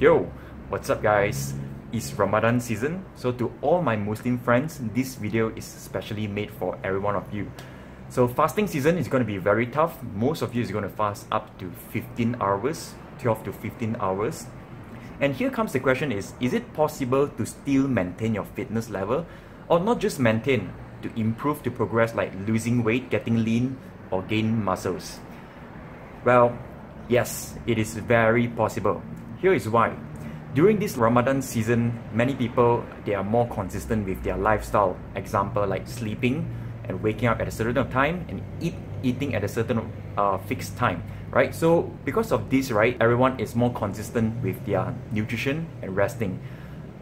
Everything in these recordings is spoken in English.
Yo, what's up guys? It's Ramadan season, so to all my Muslim friends, this video is specially made for every one of you. So fasting season is going to be very tough. Most of you is going to fast up to 15 hours, 12 to 15 hours. And here comes the question is, is it possible to still maintain your fitness level? Or not just maintain, to improve, to progress like losing weight, getting lean, or gain muscles? Well, yes, it is very possible. Here is why. During this Ramadan season, many people they are more consistent with their lifestyle. Example like sleeping and waking up at a certain time and eat eating at a certain uh, fixed time, right? So because of this, right, everyone is more consistent with their nutrition and resting.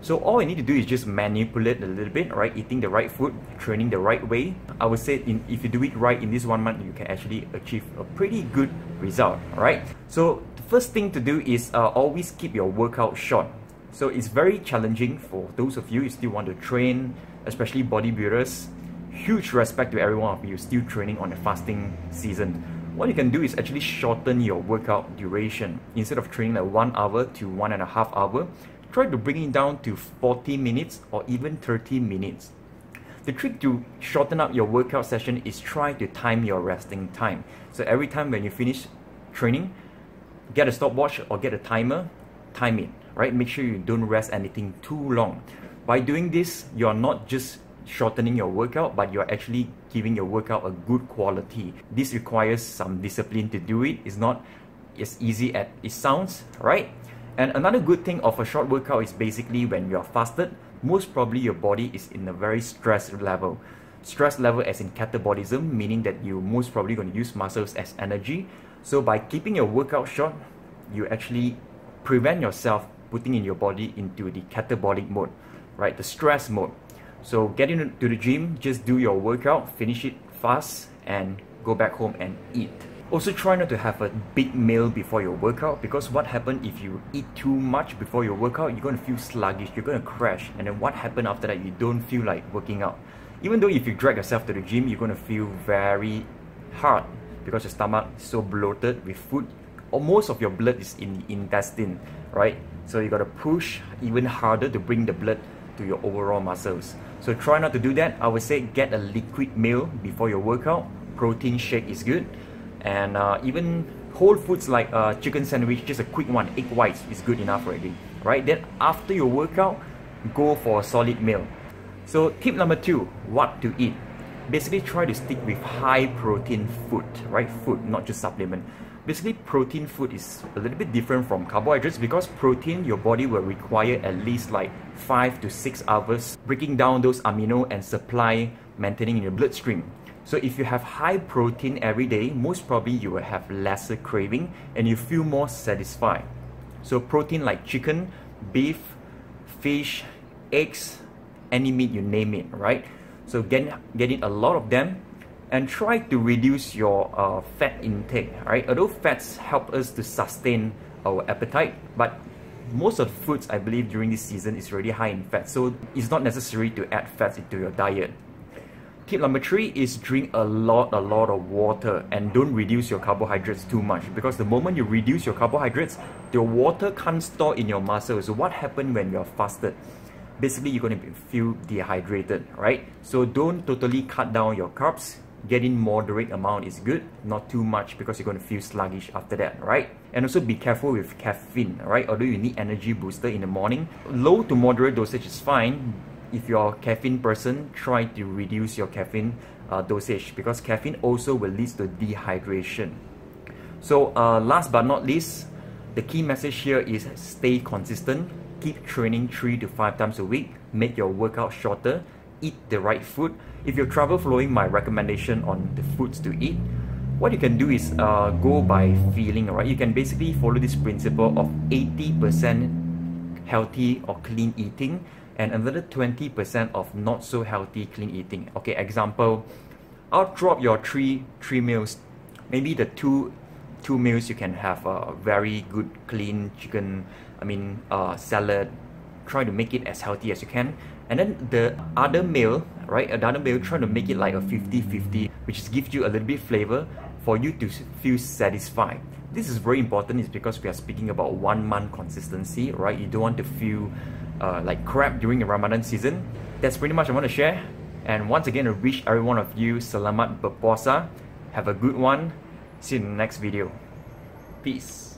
So all you need to do is just manipulate a little bit, right? Eating the right food, training the right way. I would say in, if you do it right in this one month, you can actually achieve a pretty good result, right? So first thing to do is uh, always keep your workout short. So it's very challenging for those of you who still want to train, especially bodybuilders. Huge respect to everyone of you still training on a fasting season. What you can do is actually shorten your workout duration. Instead of training like one hour to one and a half hour, try to bring it down to 40 minutes or even 30 minutes. The trick to shorten up your workout session is try to time your resting time. So every time when you finish training, get a stopwatch or get a timer, time it, right? Make sure you don't rest anything too long. By doing this, you're not just shortening your workout, but you're actually giving your workout a good quality. This requires some discipline to do it. It's not as easy as it sounds, right? And another good thing of a short workout is basically when you're fasted, most probably your body is in a very stress level. Stress level as in catabolism, meaning that you most probably going to use muscles as energy. So by keeping your workout short, you actually prevent yourself putting in your body into the catabolic mode, right? The stress mode. So get into the gym, just do your workout, finish it fast, and go back home and eat. Also try not to have a big meal before your workout because what happens if you eat too much before your workout, you're going to feel sluggish, you're going to crash. And then what happens after that, you don't feel like working out. Even though if you drag yourself to the gym, you're going to feel very hard because your stomach is so bloated with food. Or most of your blood is in the intestine, right? So you got to push even harder to bring the blood to your overall muscles. So try not to do that. I would say get a liquid meal before your workout. Protein shake is good and uh, even whole foods like uh, chicken sandwich, just a quick one, egg whites is good enough already, right? Then after your workout, go for a solid meal. So tip number two, what to eat. Basically try to stick with high protein food, right? Food, not just supplement. Basically protein food is a little bit different from carbohydrates because protein your body will require at least like 5 to 6 hours breaking down those amino and supply maintaining in your bloodstream. So if you have high protein every day, most probably you will have lesser craving and you feel more satisfied. So protein like chicken, beef, fish, eggs, any meat you name it, right? So get, getting a lot of them and try to reduce your uh, fat intake, right? Although fats help us to sustain our appetite, but most of the foods I believe during this season is already high in fat, so it's not necessary to add fats into your diet. Tip number three is drink a lot, a lot of water and don't reduce your carbohydrates too much because the moment you reduce your carbohydrates, the water can't store in your muscles. So what happens when you're fasted? Basically, you're going to feel dehydrated, right? So don't totally cut down your carbs. Getting moderate amount is good, not too much because you're going to feel sluggish after that, right? And also be careful with caffeine, right? Although you need energy booster in the morning, low to moderate dosage is fine, if you're a caffeine person, try to reduce your caffeine uh, dosage because caffeine also will lead to dehydration. So uh, last but not least, the key message here is stay consistent, keep training 3 to 5 times a week, make your workout shorter, eat the right food. If you're travel following my recommendation on the foods to eat, what you can do is uh, go by feeling, right? You can basically follow this principle of 80% healthy or clean eating and another 20% of not so healthy clean eating. Okay, example, I'll drop your three three meals. Maybe the two two meals you can have a very good clean chicken, I mean uh, salad. Try to make it as healthy as you can. And then the other meal, right? Another meal, try to make it like a 50-50, which gives you a little bit flavor for you to feel satisfied. this is very important is because we are speaking about one month consistency, right? You don't want to feel uh, like crap during the Ramadan season. That's pretty much I want to share. And once again, I wish every one of you selamat berpuasa. Have a good one. See you in the next video. Peace.